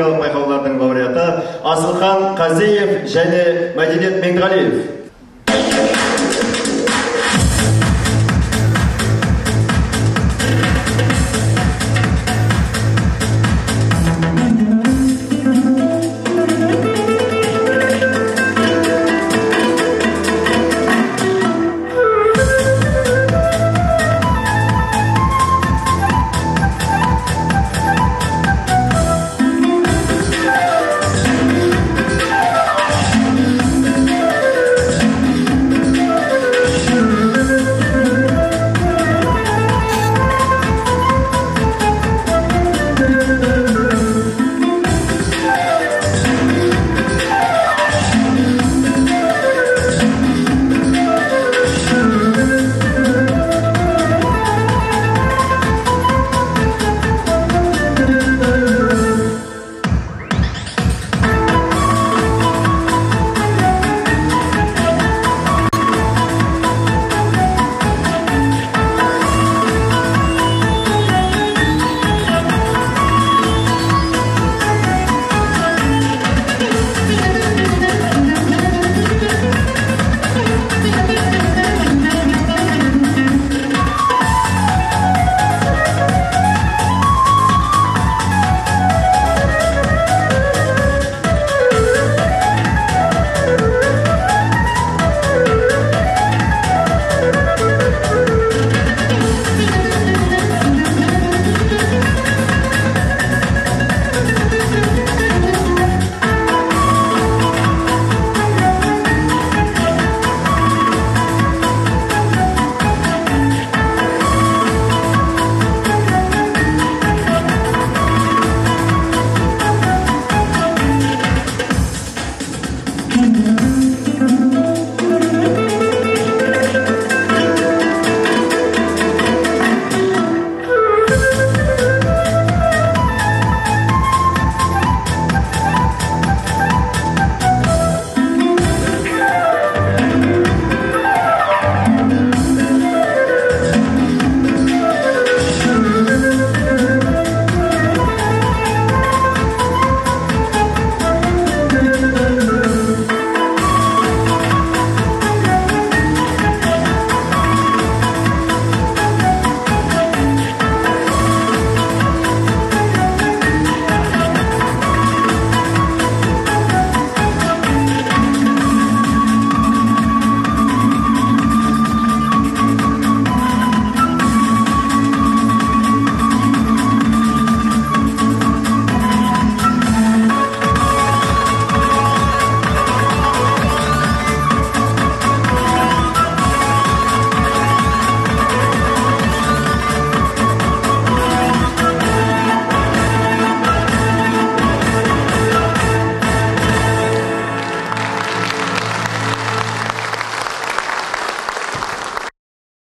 байқаулардың лауреаты асылхан қазеев және мәдениет меңдіғалиев.